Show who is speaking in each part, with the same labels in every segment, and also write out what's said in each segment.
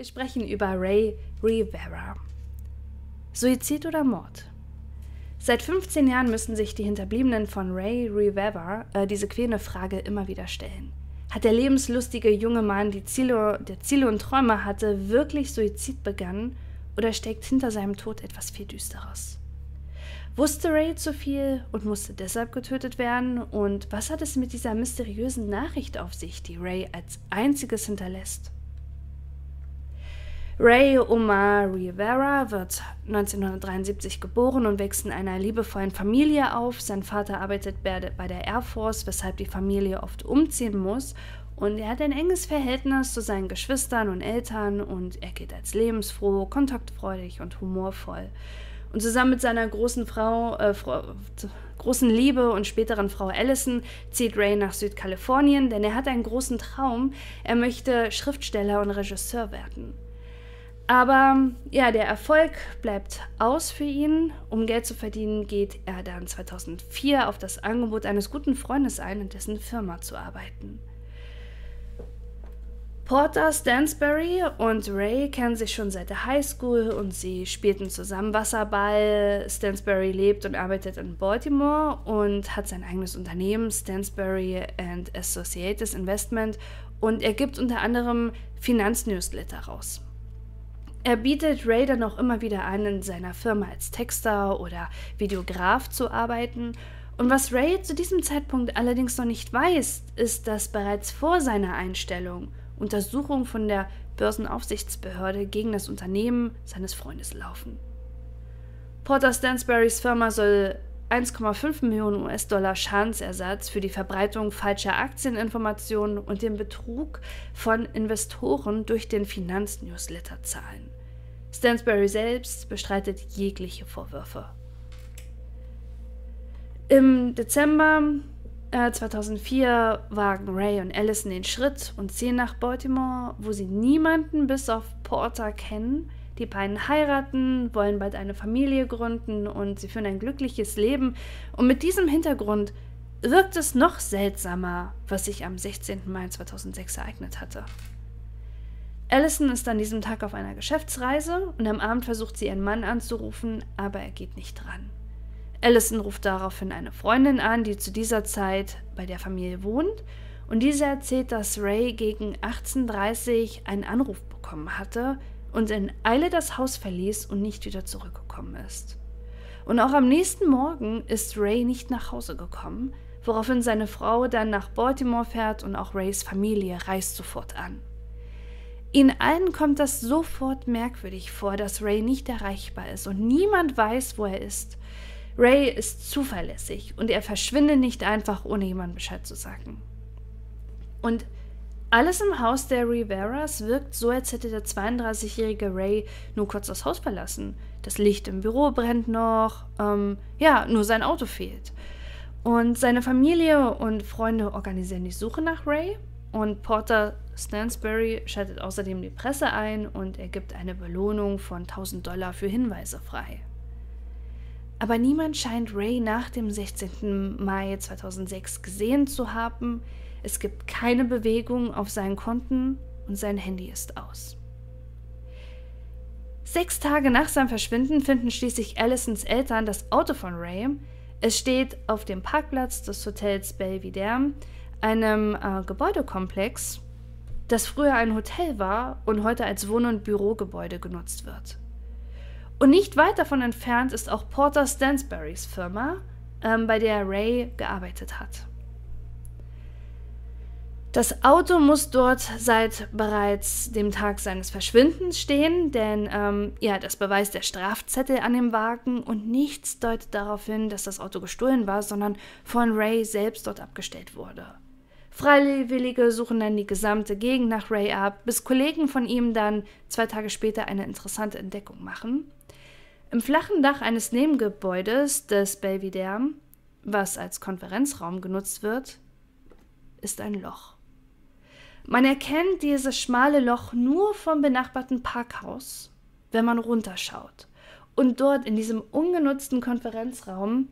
Speaker 1: Wir sprechen über Ray Rivera. Suizid oder Mord? Seit 15 Jahren müssen sich die Hinterbliebenen von Ray Rivera äh, diese quälende Frage immer wieder stellen. Hat der lebenslustige junge Mann, die Ziele, der Ziele und Träume hatte, wirklich Suizid begangen oder steckt hinter seinem Tod etwas viel Düsteres? Wusste Ray zu viel und musste deshalb getötet werden? Und was hat es mit dieser mysteriösen Nachricht auf sich, die Ray als einziges hinterlässt? Ray Omar Rivera wird 1973 geboren und wächst in einer liebevollen Familie auf. Sein Vater arbeitet bei der Air Force, weshalb die Familie oft umziehen muss. Und er hat ein enges Verhältnis zu seinen Geschwistern und Eltern und er gilt als lebensfroh, kontaktfreudig und humorvoll. Und zusammen mit seiner großen Frau, äh, Frau, großen Liebe und späteren Frau Allison zieht Ray nach Südkalifornien, denn er hat einen großen Traum. Er möchte Schriftsteller und Regisseur werden. Aber ja, der Erfolg bleibt aus für ihn. Um Geld zu verdienen, geht er dann 2004 auf das Angebot eines guten Freundes ein, in dessen Firma zu arbeiten. Porter Stansbury und Ray kennen sich schon seit der Highschool und sie spielten zusammen Wasserball. Stansbury lebt und arbeitet in Baltimore und hat sein eigenes Unternehmen, Stansbury and Associates Investment, und er gibt unter anderem Finanznewsletter raus. Er bietet Ray dann auch immer wieder an, in seiner Firma als Texter oder Videograf zu arbeiten. Und was Ray zu diesem Zeitpunkt allerdings noch nicht weiß, ist, dass bereits vor seiner Einstellung Untersuchungen von der Börsenaufsichtsbehörde gegen das Unternehmen seines Freundes laufen. Porter Stansburys Firma soll 1,5 Millionen US-Dollar Schadensersatz für die Verbreitung falscher Aktieninformationen und den Betrug von Investoren durch den Finanznewsletter zahlen. Stansbury selbst bestreitet jegliche Vorwürfe. Im Dezember äh, 2004 wagen Ray und Allison den Schritt und ziehen nach Baltimore, wo sie niemanden bis auf Porter kennen die beiden heiraten, wollen bald eine Familie gründen und sie führen ein glückliches Leben. Und mit diesem Hintergrund wirkt es noch seltsamer, was sich am 16. Mai 2006 ereignet hatte. Allison ist an diesem Tag auf einer Geschäftsreise und am Abend versucht sie ihren Mann anzurufen, aber er geht nicht dran. Allison ruft daraufhin eine Freundin an, die zu dieser Zeit bei der Familie wohnt, und diese erzählt, dass Ray gegen 18.30 Uhr einen Anruf bekommen hatte, und in Eile das Haus verließ und nicht wieder zurückgekommen ist. Und auch am nächsten Morgen ist Ray nicht nach Hause gekommen, woraufhin seine Frau dann nach Baltimore fährt und auch Rays Familie reist sofort an. Ihnen allen kommt das sofort merkwürdig vor, dass Ray nicht erreichbar ist und niemand weiß, wo er ist. Ray ist zuverlässig und er verschwindet nicht einfach, ohne jemand Bescheid zu sagen. Und alles im Haus der Riveras wirkt so, als hätte der 32-jährige Ray nur kurz das Haus verlassen. Das Licht im Büro brennt noch, ähm, ja, nur sein Auto fehlt. Und seine Familie und Freunde organisieren die Suche nach Ray und Porter Stansbury schaltet außerdem die Presse ein und er gibt eine Belohnung von 1000 Dollar für Hinweise frei. Aber niemand scheint Ray nach dem 16. Mai 2006 gesehen zu haben. Es gibt keine Bewegung auf seinen Konten und sein Handy ist aus. Sechs Tage nach seinem Verschwinden finden schließlich Allisons Eltern das Auto von Ray. Es steht auf dem Parkplatz des Hotels Belvedere, einem äh, Gebäudekomplex, das früher ein Hotel war und heute als Wohn- und Bürogebäude genutzt wird. Und nicht weit davon entfernt ist auch Porter Stansburys Firma, ähm, bei der Ray gearbeitet hat. Das Auto muss dort seit bereits dem Tag seines Verschwindens stehen, denn ähm, ja, das beweist der Strafzettel an dem Wagen und nichts deutet darauf hin, dass das Auto gestohlen war, sondern von Ray selbst dort abgestellt wurde. Freiwillige suchen dann die gesamte Gegend nach Ray ab, bis Kollegen von ihm dann zwei Tage später eine interessante Entdeckung machen. Im flachen Dach eines Nebengebäudes des Belvedere, was als Konferenzraum genutzt wird, ist ein Loch. Man erkennt dieses schmale Loch nur vom benachbarten Parkhaus, wenn man runterschaut. Und dort in diesem ungenutzten Konferenzraum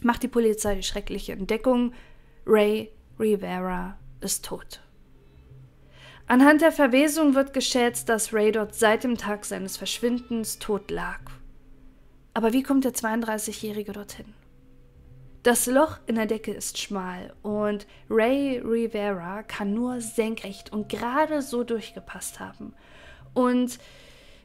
Speaker 1: macht die Polizei die schreckliche Entdeckung, Ray Rivera ist tot. Anhand der Verwesung wird geschätzt, dass Ray dort seit dem Tag seines Verschwindens tot lag. Aber wie kommt der 32-Jährige dorthin? Das Loch in der Decke ist schmal und Ray Rivera kann nur senkrecht und gerade so durchgepasst haben. Und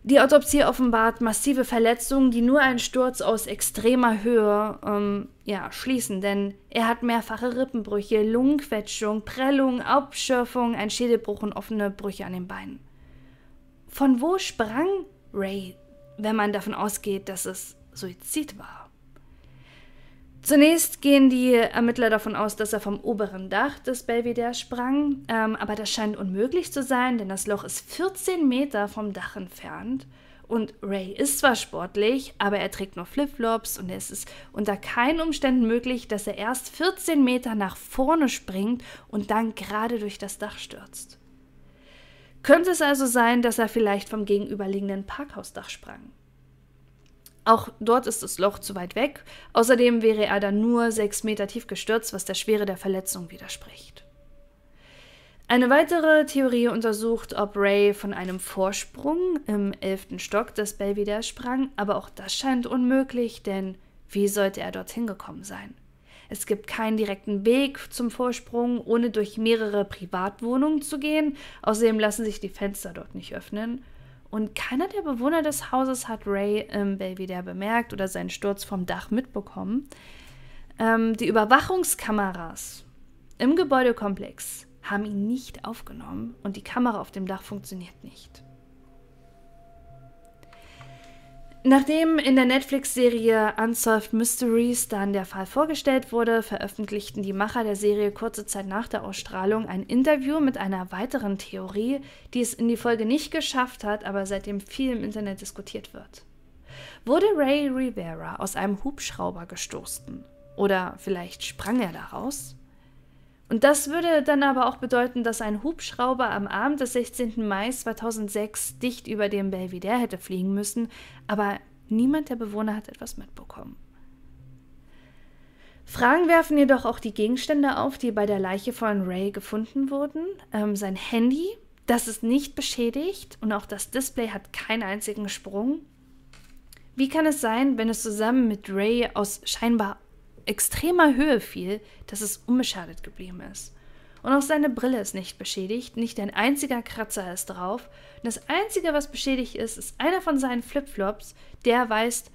Speaker 1: die Autopsie offenbart massive Verletzungen, die nur ein Sturz aus extremer Höhe ähm, ja, schließen, denn er hat mehrfache Rippenbrüche, Lungenquetschung, Prellung, Abschürfung, ein Schädelbruch und offene Brüche an den Beinen. Von wo sprang Ray, wenn man davon ausgeht, dass es Suizid war? Zunächst gehen die Ermittler davon aus, dass er vom oberen Dach des Belvedere sprang, ähm, aber das scheint unmöglich zu sein, denn das Loch ist 14 Meter vom Dach entfernt. Und Ray ist zwar sportlich, aber er trägt nur Flipflops und es ist unter keinen Umständen möglich, dass er erst 14 Meter nach vorne springt und dann gerade durch das Dach stürzt. Könnte es also sein, dass er vielleicht vom gegenüberliegenden Parkhausdach sprang? Auch dort ist das Loch zu weit weg. Außerdem wäre er dann nur sechs Meter tief gestürzt, was der Schwere der Verletzung widerspricht. Eine weitere Theorie untersucht, ob Ray von einem Vorsprung im elften Stock des Belvedere sprang, aber auch das scheint unmöglich, denn wie sollte er dorthin gekommen sein? Es gibt keinen direkten Weg zum Vorsprung, ohne durch mehrere Privatwohnungen zu gehen. Außerdem lassen sich die Fenster dort nicht öffnen. Und keiner der Bewohner des Hauses hat Ray im Belvedere bemerkt oder seinen Sturz vom Dach mitbekommen. Ähm, die Überwachungskameras im Gebäudekomplex haben ihn nicht aufgenommen und die Kamera auf dem Dach funktioniert nicht. Nachdem in der Netflix-Serie Unsolved Mysteries dann der Fall vorgestellt wurde, veröffentlichten die Macher der Serie kurze Zeit nach der Ausstrahlung ein Interview mit einer weiteren Theorie, die es in die Folge nicht geschafft hat, aber seitdem viel im Internet diskutiert wird. Wurde Ray Rivera aus einem Hubschrauber gestoßen? Oder vielleicht sprang er daraus? Und das würde dann aber auch bedeuten, dass ein Hubschrauber am Abend des 16. Mai 2006 dicht über dem Belvedere hätte fliegen müssen, aber niemand der Bewohner hat etwas mitbekommen. Fragen werfen jedoch auch die Gegenstände auf, die bei der Leiche von Ray gefunden wurden. Ähm, sein Handy, das ist nicht beschädigt und auch das Display hat keinen einzigen Sprung. Wie kann es sein, wenn es zusammen mit Ray aus scheinbar extremer Höhe fiel, dass es unbeschadet geblieben ist. Und auch seine Brille ist nicht beschädigt, nicht ein einziger Kratzer ist drauf. Und das Einzige, was beschädigt ist, ist einer von seinen Flipflops, der weist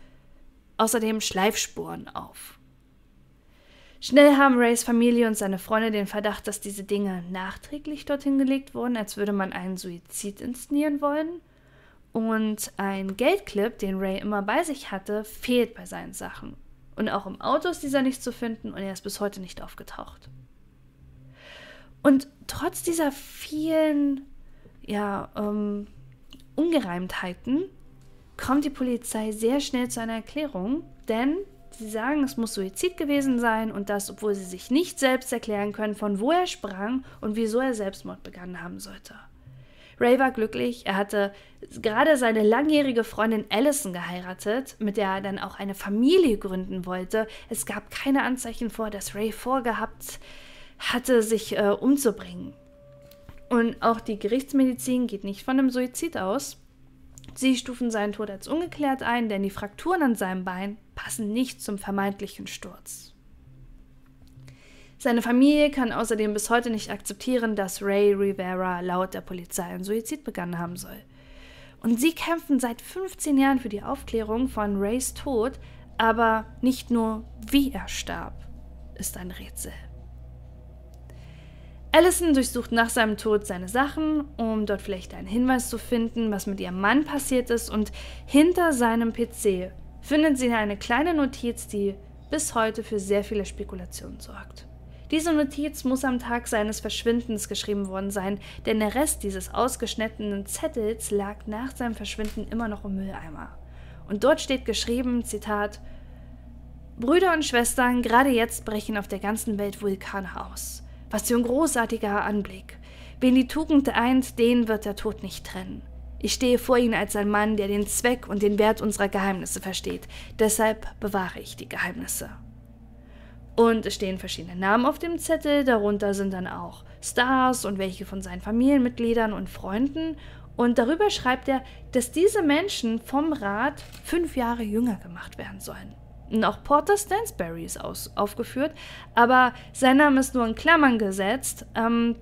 Speaker 1: außerdem Schleifspuren auf. Schnell haben Rays Familie und seine Freunde den Verdacht, dass diese Dinge nachträglich dorthin gelegt wurden, als würde man einen Suizid inszenieren wollen. Und ein Geldclip, den Ray immer bei sich hatte, fehlt bei seinen Sachen. Und auch im Auto ist dieser nicht zu finden und er ist bis heute nicht aufgetaucht. Und trotz dieser vielen ja, ähm, Ungereimtheiten kommt die Polizei sehr schnell zu einer Erklärung, denn sie sagen, es muss Suizid gewesen sein und das, obwohl sie sich nicht selbst erklären können, von wo er sprang und wieso er Selbstmord begangen haben sollte. Ray war glücklich. Er hatte gerade seine langjährige Freundin Allison geheiratet, mit der er dann auch eine Familie gründen wollte. Es gab keine Anzeichen vor, dass Ray vorgehabt hatte, sich äh, umzubringen. Und auch die Gerichtsmedizin geht nicht von einem Suizid aus. Sie stufen seinen Tod als ungeklärt ein, denn die Frakturen an seinem Bein passen nicht zum vermeintlichen Sturz. Seine Familie kann außerdem bis heute nicht akzeptieren, dass Ray Rivera laut der Polizei einen Suizid begangen haben soll. Und sie kämpfen seit 15 Jahren für die Aufklärung von Rays Tod, aber nicht nur wie er starb, ist ein Rätsel. Allison durchsucht nach seinem Tod seine Sachen, um dort vielleicht einen Hinweis zu finden, was mit ihrem Mann passiert ist, und hinter seinem PC findet sie eine kleine Notiz, die bis heute für sehr viele Spekulationen sorgt. Diese Notiz muss am Tag seines Verschwindens geschrieben worden sein, denn der Rest dieses ausgeschnittenen Zettels lag nach seinem Verschwinden immer noch im Mülleimer. Und dort steht geschrieben, Zitat, Brüder und Schwestern, gerade jetzt brechen auf der ganzen Welt Vulkane aus. Was für ein großartiger Anblick. Wen die Tugend eint, den wird der Tod nicht trennen. Ich stehe vor Ihnen als ein Mann, der den Zweck und den Wert unserer Geheimnisse versteht. Deshalb bewahre ich die Geheimnisse. Und es stehen verschiedene Namen auf dem Zettel, darunter sind dann auch Stars und welche von seinen Familienmitgliedern und Freunden. Und darüber schreibt er, dass diese Menschen vom Rat fünf Jahre jünger gemacht werden sollen. Und auch Porter Stansberry ist aus, aufgeführt, aber sein Name ist nur in Klammern gesetzt. Ähm,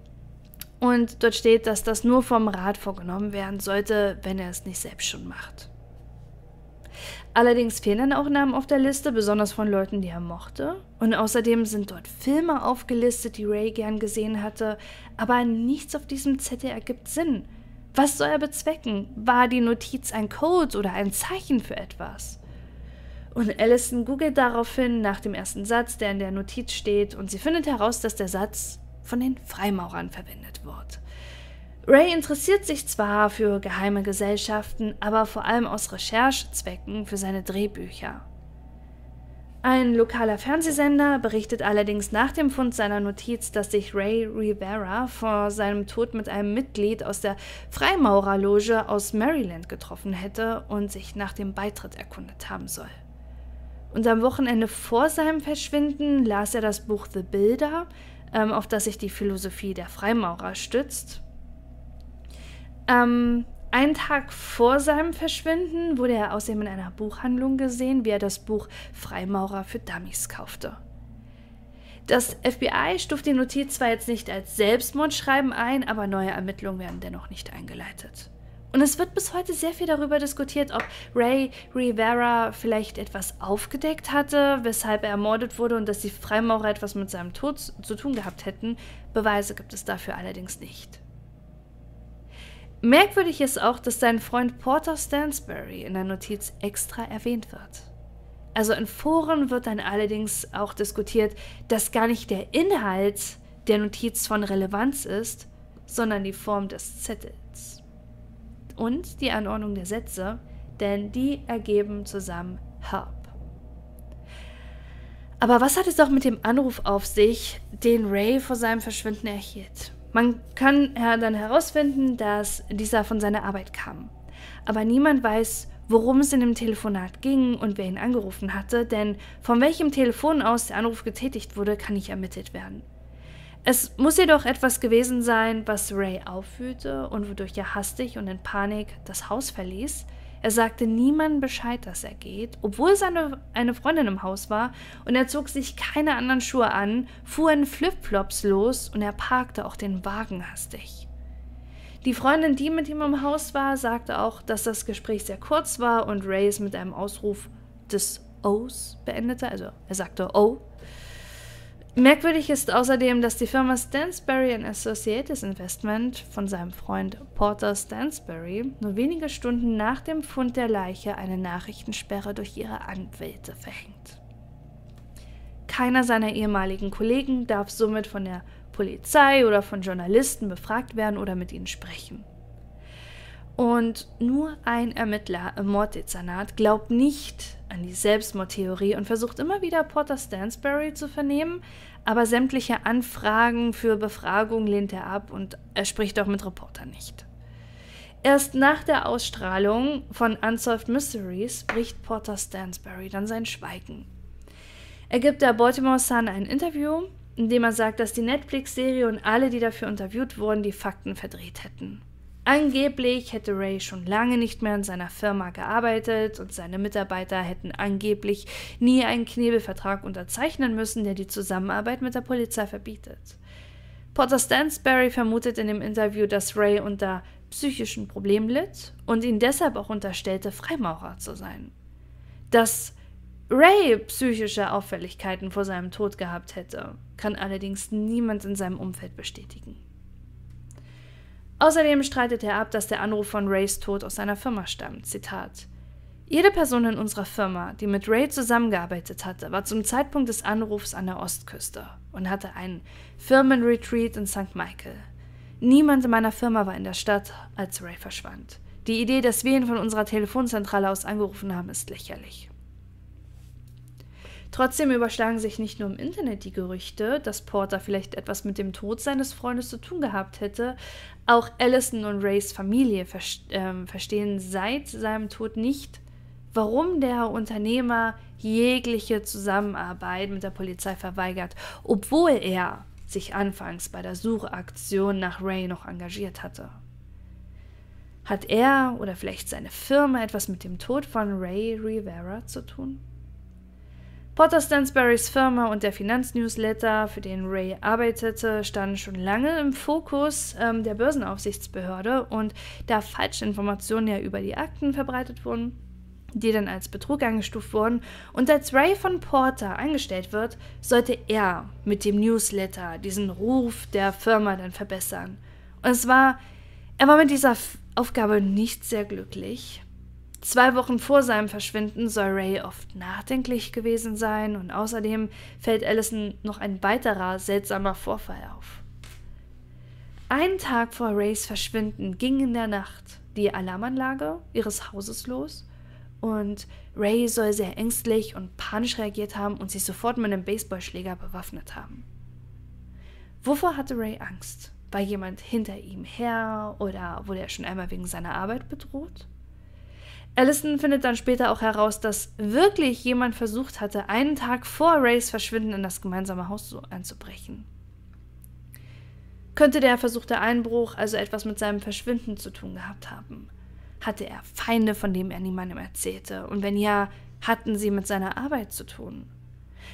Speaker 1: und dort steht, dass das nur vom Rat vorgenommen werden sollte, wenn er es nicht selbst schon macht. Allerdings fehlen dann auch Namen auf der Liste, besonders von Leuten, die er mochte. Und außerdem sind dort Filme aufgelistet, die Ray gern gesehen hatte, aber nichts auf diesem Zettel ergibt Sinn. Was soll er bezwecken? War die Notiz ein Code oder ein Zeichen für etwas? Und Allison googelt daraufhin nach dem ersten Satz, der in der Notiz steht, und sie findet heraus, dass der Satz von den Freimaurern verwendet wird. Ray interessiert sich zwar für geheime Gesellschaften, aber vor allem aus Recherchezwecken für seine Drehbücher. Ein lokaler Fernsehsender berichtet allerdings nach dem Fund seiner Notiz, dass sich Ray Rivera vor seinem Tod mit einem Mitglied aus der Freimaurerloge aus Maryland getroffen hätte und sich nach dem Beitritt erkundet haben soll. Und am Wochenende vor seinem Verschwinden las er das Buch The Builder, ähm, auf das sich die Philosophie der Freimaurer stützt. Ähm, einen Tag vor seinem Verschwinden wurde er außerdem in einer Buchhandlung gesehen, wie er das Buch Freimaurer für Dummies kaufte. Das FBI stuft die Notiz zwar jetzt nicht als Selbstmordschreiben ein, aber neue Ermittlungen werden dennoch nicht eingeleitet. Und es wird bis heute sehr viel darüber diskutiert, ob Ray Rivera vielleicht etwas aufgedeckt hatte, weshalb er ermordet wurde und dass die Freimaurer etwas mit seinem Tod zu tun gehabt hätten. Beweise gibt es dafür allerdings nicht. Merkwürdig ist auch, dass sein Freund Porter Stansbury in der Notiz extra erwähnt wird. Also in Foren wird dann allerdings auch diskutiert, dass gar nicht der Inhalt der Notiz von Relevanz ist, sondern die Form des Zettels und die Anordnung der Sätze, denn die ergeben zusammen Help. Aber was hat es auch mit dem Anruf auf sich, den Ray vor seinem Verschwinden erhielt? Man kann dann herausfinden, dass dieser von seiner Arbeit kam. Aber niemand weiß, worum es in dem Telefonat ging und wer ihn angerufen hatte, denn von welchem Telefon aus der Anruf getätigt wurde, kann nicht ermittelt werden. Es muss jedoch etwas gewesen sein, was Ray aufführte und wodurch er hastig und in Panik das Haus verließ. Er sagte niemandem Bescheid, dass er geht, obwohl seine eine Freundin im Haus war, und er zog sich keine anderen Schuhe an, fuhr in Flipflops los und er parkte auch den Wagen hastig. Die Freundin, die mit ihm im Haus war, sagte auch, dass das Gespräch sehr kurz war und Ray es mit einem Ausruf des O's beendete, also er sagte Oh Merkwürdig ist außerdem, dass die Firma Stansberry Associates Investment von seinem Freund Porter Stansberry nur wenige Stunden nach dem Fund der Leiche eine Nachrichtensperre durch ihre Anwälte verhängt. Keiner seiner ehemaligen Kollegen darf somit von der Polizei oder von Journalisten befragt werden oder mit ihnen sprechen. Und nur ein Ermittler im Morddezernat glaubt nicht an die Selbstmordtheorie und versucht immer wieder Porter Stansbury zu vernehmen, aber sämtliche Anfragen für Befragung lehnt er ab und er spricht auch mit Reportern nicht. Erst nach der Ausstrahlung von Unsolved Mysteries bricht Porter Stansbury dann sein Schweigen. Er gibt der Baltimore Sun ein Interview, in dem er sagt, dass die Netflix-Serie und alle, die dafür interviewt wurden, die Fakten verdreht hätten. Angeblich hätte Ray schon lange nicht mehr in seiner Firma gearbeitet und seine Mitarbeiter hätten angeblich nie einen Knebelvertrag unterzeichnen müssen, der die Zusammenarbeit mit der Polizei verbietet. Potter Stansberry vermutet in dem Interview, dass Ray unter psychischen Problemen litt und ihn deshalb auch unterstellte, Freimaurer zu sein. Dass Ray psychische Auffälligkeiten vor seinem Tod gehabt hätte, kann allerdings niemand in seinem Umfeld bestätigen. Außerdem streitet er ab, dass der Anruf von Rays Tod aus seiner Firma stammt. Zitat. Jede Person in unserer Firma, die mit Ray zusammengearbeitet hatte, war zum Zeitpunkt des Anrufs an der Ostküste und hatte einen Firmenretreat in St. Michael. Niemand in meiner Firma war in der Stadt, als Ray verschwand. Die Idee, dass wir ihn von unserer Telefonzentrale aus angerufen haben, ist lächerlich. Trotzdem überschlagen sich nicht nur im Internet die Gerüchte, dass Porter vielleicht etwas mit dem Tod seines Freundes zu tun gehabt hätte. Auch Allison und Rays Familie ver äh, verstehen seit seinem Tod nicht, warum der Unternehmer jegliche Zusammenarbeit mit der Polizei verweigert, obwohl er sich anfangs bei der Suchaktion nach Ray noch engagiert hatte. Hat er oder vielleicht seine Firma etwas mit dem Tod von Ray Rivera zu tun? Potter Stansberrys Firma und der Finanznewsletter, für den Ray arbeitete, standen schon lange im Fokus ähm, der Börsenaufsichtsbehörde und da falsche Informationen ja über die Akten verbreitet wurden, die dann als Betrug eingestuft wurden. Und als Ray von Porter eingestellt wird, sollte er mit dem Newsletter diesen Ruf der Firma dann verbessern. Und es war, er war mit dieser Aufgabe nicht sehr glücklich. Zwei Wochen vor seinem Verschwinden soll Ray oft nachdenklich gewesen sein und außerdem fällt Allison noch ein weiterer seltsamer Vorfall auf. Einen Tag vor Rays Verschwinden ging in der Nacht die Alarmanlage ihres Hauses los und Ray soll sehr ängstlich und panisch reagiert haben und sich sofort mit einem Baseballschläger bewaffnet haben. Wovor hatte Ray Angst? War jemand hinter ihm her oder wurde er schon einmal wegen seiner Arbeit bedroht? Allison findet dann später auch heraus, dass wirklich jemand versucht hatte, einen Tag vor Rays Verschwinden in das gemeinsame Haus einzubrechen. Könnte der versuchte Einbruch also etwas mit seinem Verschwinden zu tun gehabt haben? Hatte er Feinde, von denen er niemandem erzählte? Und wenn ja, hatten sie mit seiner Arbeit zu tun?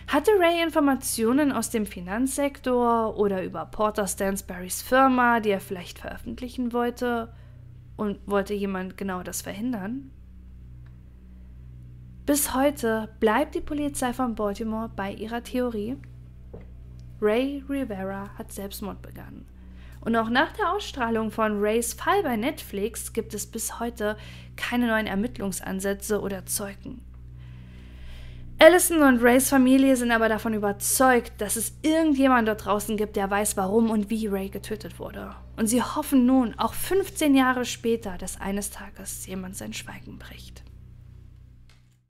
Speaker 1: Hatte Ray Informationen aus dem Finanzsektor oder über Porter Stansberrys Firma, die er vielleicht veröffentlichen wollte? Und wollte jemand genau das verhindern? Bis heute bleibt die Polizei von Baltimore bei ihrer Theorie. Ray Rivera hat Selbstmord begangen. Und auch nach der Ausstrahlung von Rays Fall bei Netflix gibt es bis heute keine neuen Ermittlungsansätze oder Zeugen. Allison und Rays Familie sind aber davon überzeugt, dass es irgendjemand dort draußen gibt, der weiß, warum und wie Ray getötet wurde. Und sie hoffen nun, auch 15 Jahre später, dass eines Tages jemand sein Schweigen bricht.